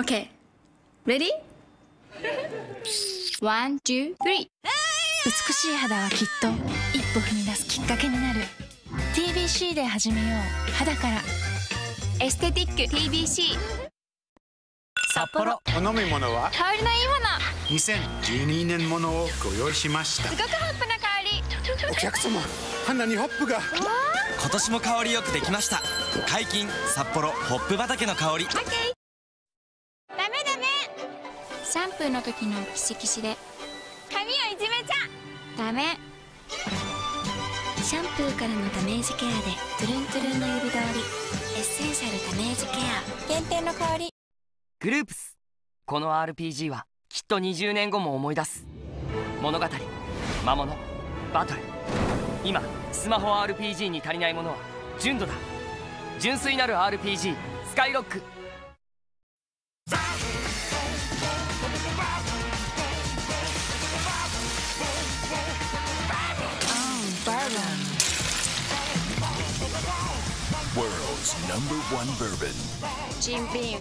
OK Ready? One, two, three. 美しい肌はきっと一歩踏み出すきっかけになる。TBC で始めよう。肌から。エステティック TBC 札幌。お飲み物は？香りのいいもの。2012年ものをご用意しました。すごくホップな香り。お客様鼻にホップが。今年も香りよくできました。解禁札幌ホップ畑の香りダメダメ。シャンプーの時のキシキシで。髪をいじめちゃ。ダメ。シャンプーからのダメージケアでトゥルントゥルンの指通り。エッセンシャルダメージケア。限定の香り。グループス。この RPG はきっと20年後も思い出す。物語。魔物。バトル。今スマホ RPG に足りないものは純度だ。純粋なる RPG スカイロック「World's number one bourbon. ジンビン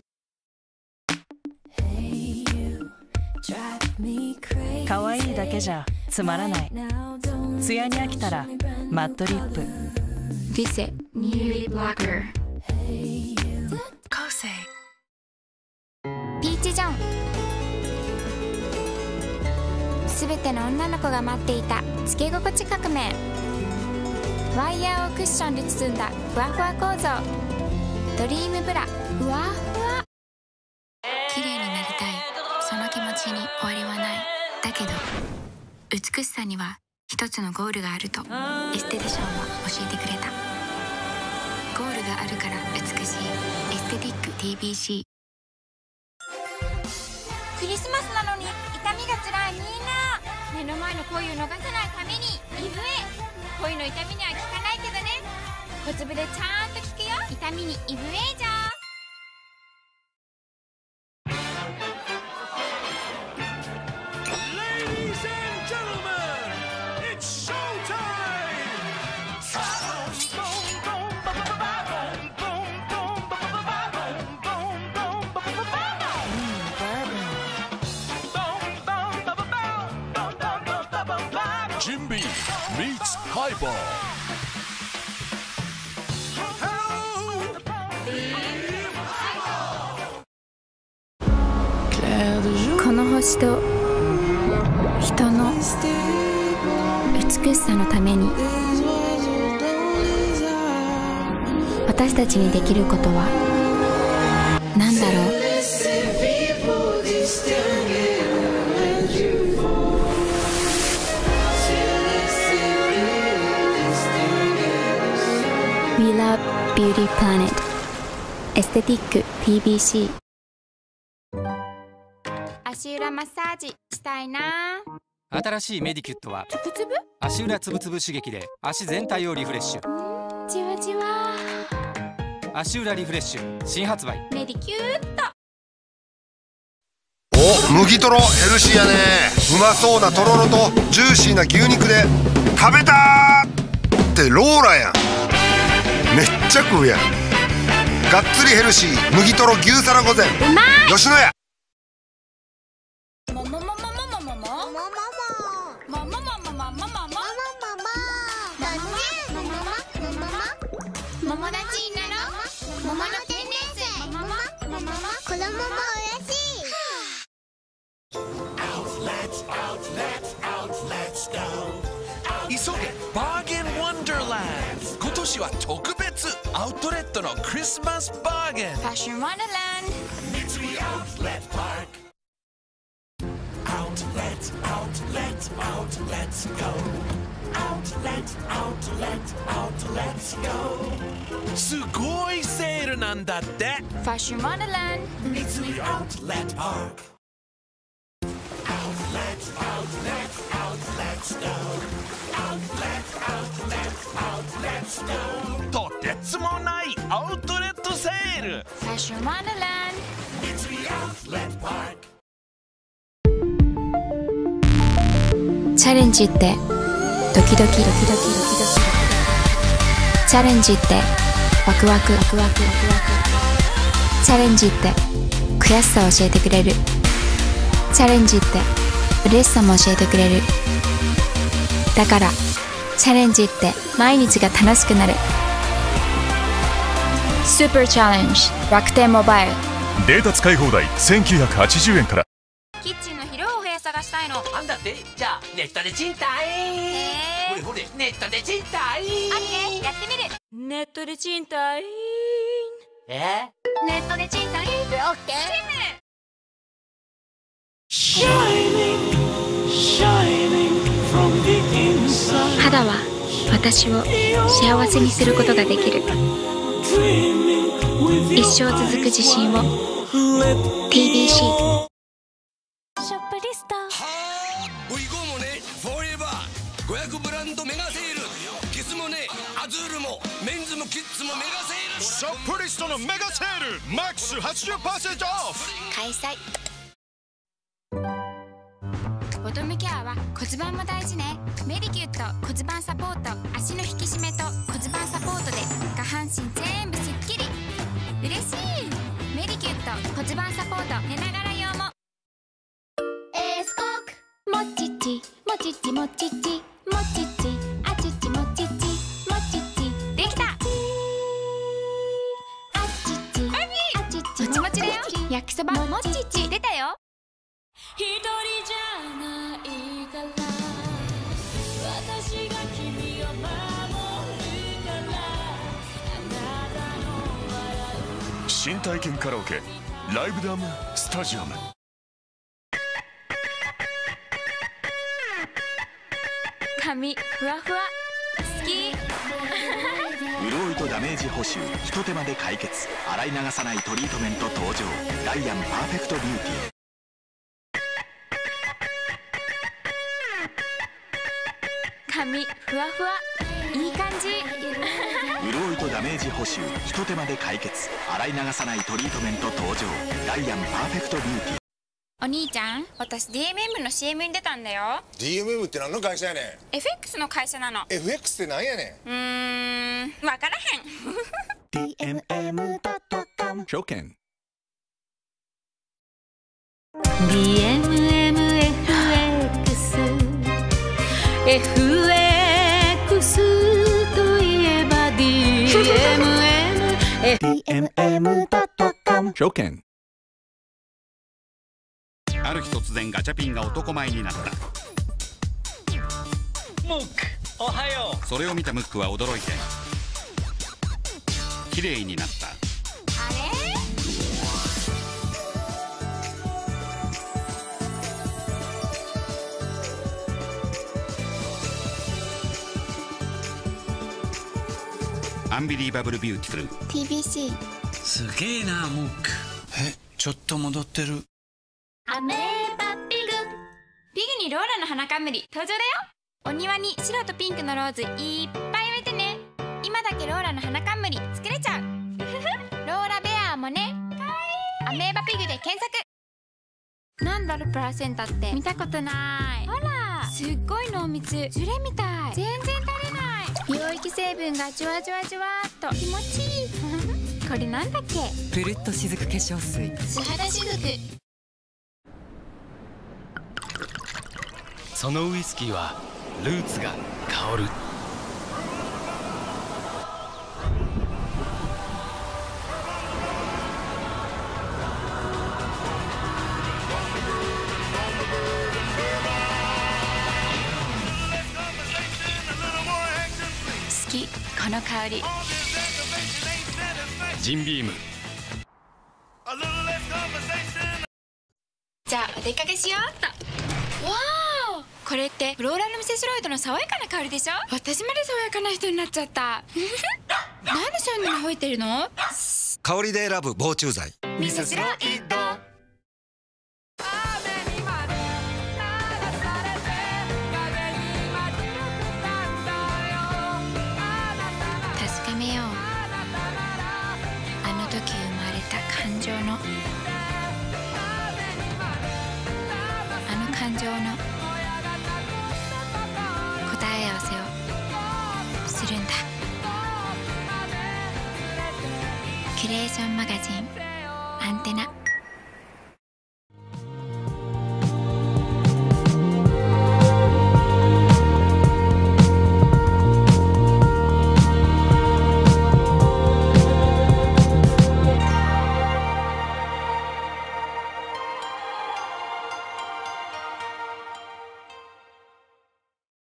可愛いだけじゃつまらない。艶に飽きたらマットリップ。ヴィセニューリーブラッカーコセピーチ・ジョンすべての女の子が待っていた。つけ心地革命ワイヤーをクッションで包んだふわふわ構造。ドリームブラ。ふわふわ。綺麗になりたい。その気持ちに終わりはない。だけど美しさには一つのゴールがあるとエステティシャンは教えてくれた。ゴールがあるから美しい。エステティック TBC クリスマスなのに痛みがつらい。みんな。目の前の恋を逃さないためにイブエ恋の痛みには効かないけどね。小粒でちゃんと効くよ。痛みにイブエージャー。Meets Highball. この星と人の美しさのために。私たちにできることは何だろう？We love Beauty Planet. エステティック TBC 足裏マッサージしたいな。新しいメディキュットはつぶつぶ？足裏つぶつぶ刺激で足全体をリフレッシュ。じわじわ。足裏リフレッシュ新発売。メディキューッとお麦とろヘルシーやね。うまそうなとろろとジューシーな牛肉で食べたーってローラやんめっちゃ食うやん。がっつりヘルシー。麦とろ牛皿御膳。うまい！吉野アウトレットのクリスマスバーゲンファッションワンダーランド Outlet Park Outlet Outlet Outlets go Outlet Outlet Outlets go すごいセールなんだってファッションワンダーランド三井アウトレットパーク Outlet Outlet Outlets go Outlet Outlet Outlets go と てつもないアウトレットセール。ファッションワンダーラン。三井アウトレットパークチャレンジってドキドキ。ドキドキドキドキチャレンジってワクワクワクワクワクワク。チャレンジって悔しさを教えてくれる。チャレンジって嬉しさも教えてくれる。だからチャレンジって毎日が楽しくなるスーパーチャレンジ楽天モバイルデータ使い放題1980円から。キッチンの広いお部屋探したいの。あんだって？じゃあネットで賃貸。へほれほれネットで賃貸。オッケーやってみる。ネットで賃貸。え？ネットで賃貸。オッケー。Shining, shining from the inside. 肌は私を幸せにすることができる一生続く自信を。TBC ショップリスト。ウイゴもねフォーエバー。500ブランドメガセール。キスもねアズールも。メンズもキッズもメガセール。ショップリストのメガセール。マックス80%オフ。開催。ボトムケアは骨盤も大事ね。メディキュット骨盤サポート。足の引き締めと骨盤サポートで下半身全部すっきり嬉しい。メディキュット骨盤サポート寝ながら用も。エースコーク。もちちもちちもちちもちち。あちちもちちもちち。できた。あちち。あちちもちもちだよ。焼きそばもちち。出たよ新体験カラオケライブダムスタジアム。髪ふわふわ。好き。潤いとダメージ補修。ひと手間で解決。洗い流さないトリートメント登場。ダイアンパーフェクトビューティー。髪ふわふわいい感じ。潤いとダメージ補修。ひと手間で解決。洗い流さないトリートメント登場。ダイアンパーフェクトビューティー。お兄ちゃん私 DMM の CM に出たんだよ。DMM って何の会社やねん？FX の会社なの。FX って何やねん？うーんわからへん。DMM.com 証券 DMMFX DMM.com 証券。ある日突然ガチャピンが男前になった。ムックおはよそれを見たムックは驚いて綺麗になったUnbelievable beautiful TBC すげえなムック。えちょっと戻ってる。アメーバピグ。ピグにローラの花冠。登場だよ。お庭に白とピンクのローズいっぱい植えてね。今だけローラの花冠作れちゃう。ローラベアもね。アメーバピグで検索。なんだろプラセンタって。見たことない。ほら。すっごい濃密。ジュレみたい。全然垂れない美容液成分がじゅわじゅわじゅわっと気持ちいい。これなんだっけ？プルッとしずく化粧水。素肌しずくそのウイスキーはルーツが香るこの香り。ジンビーム。じゃあお出かけしよう。っとわー。これってフローラルミセスロイドの爽やかな香りでしょ？私まで爽やかな人になっちゃった。なんでそんなに吠えてるの？香りで選ぶ防虫剤。ミセスロイド感情の。あの感情の。